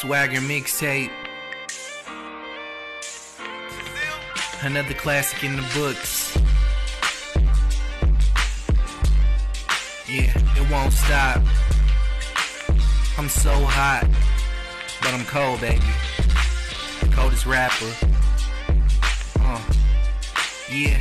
Swagger mixtape. Another classic in the books. Yeah, it won't stop. I'm so hot, but I'm cold, baby. Coldest rapper. Uh, yeah.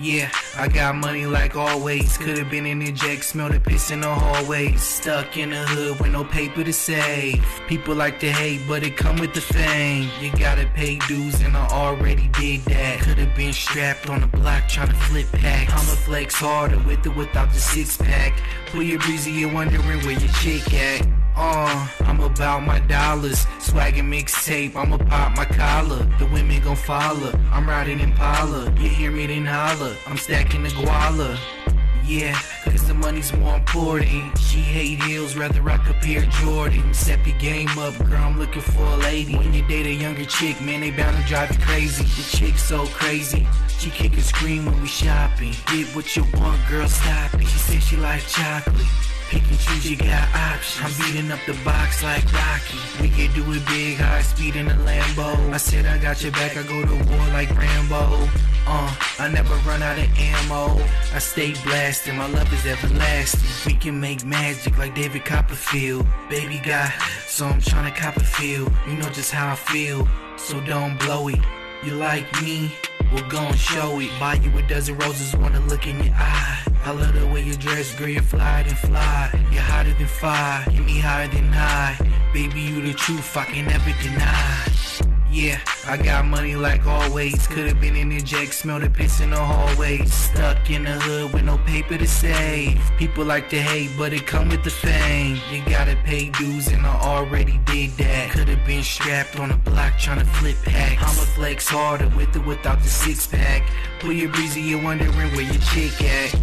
Yeah, I got money like always. Could've been in the jack, smell the piss in the hallway. Stuck in the hood with no paper to save. People like to hate, but it come with the fame. You gotta pay dues, and I already did that. Could've been strapped on the block trying to flip packs. I'ma flex harder with or without the six pack. Pull your breezy, you're wondering where your chick at. Uh, about my dollars. Swaggin' mixtape, I'ma pop my collar. The women gon' follow. I'm riding in Impala. You hear me, then holler. I'm stacking the guala. Yeah, money's more important. She hate heels, rather rock a pair Jordan. Step your game up, girl, I'm looking for a lady. When you date a younger chick, man, they bound to drive you crazy. The chick's so crazy. She kick and scream when we shopping. Get what you want, girl, stop it. She said she like chocolate. Pick and choose, you got options. I'm beating up the box like Rocky. We can do it big, high speed in a Lambo. I said I got your back, I go to war like Rambo. Uh, I never run out of ammo. I stay blasting, my love is everlasting. We can make magic like David Copperfield. Baby got, so I'm trying to cop a feel. You know just how I feel, so don't blow it. You like me? We're gonna show it. Buy you a dozen roses, wanna look in your eye. I love the way you dress, girl, you're fly than fly. You're hotter than fire, get me higher than high. Baby, you the truth, I can never deny. Yeah, I got money like always. Could've been in the jack, smell the piss in the hallways. Stuck in the hood with no paper to save. People like to hate, but it come with the fame. You gotta pay dues, and I already did that. Could've been strapped on a block trying to flip packs. I'ma flex harder with or without the six pack. Pull your breezy, you're wondering where your chick at.